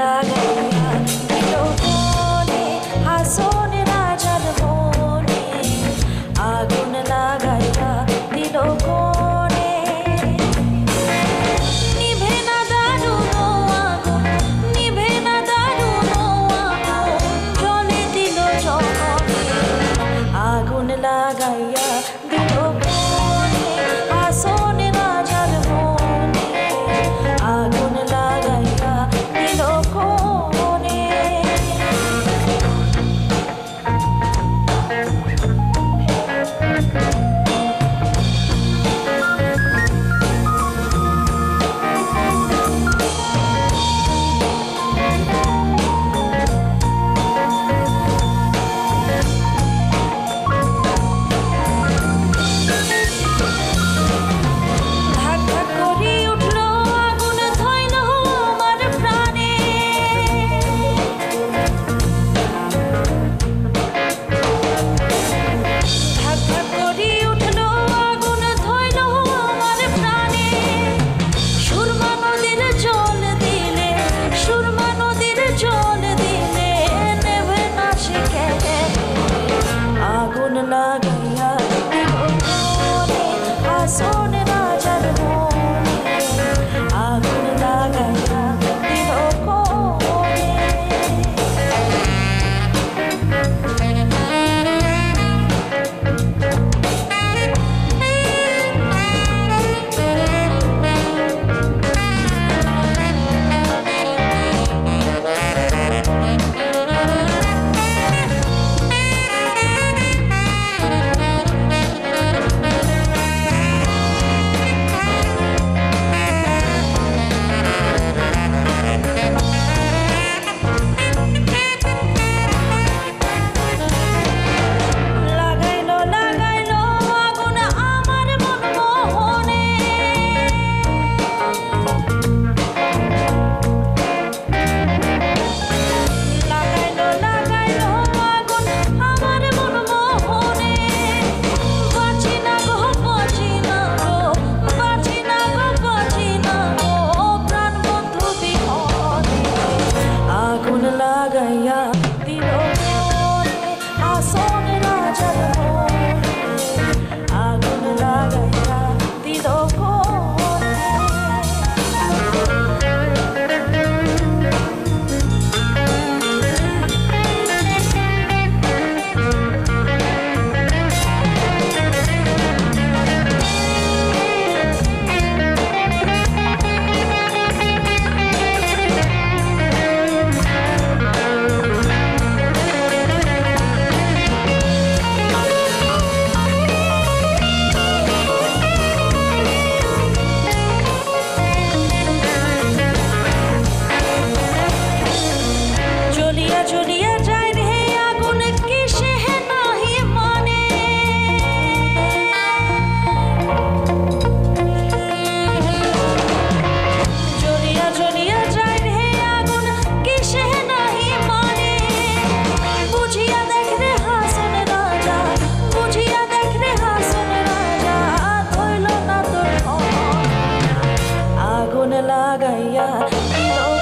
I got. गया।